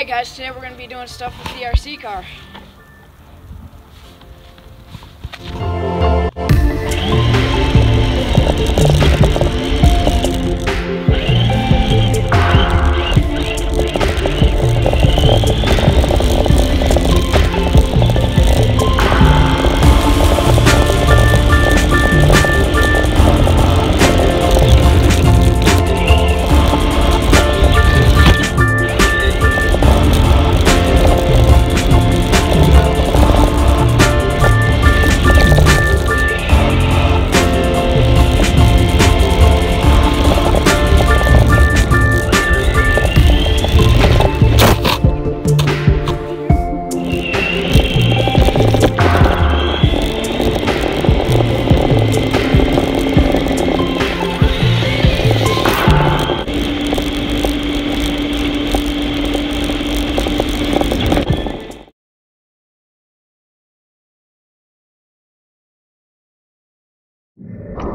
Hey guys, today we're going to be doing stuff with the RC car.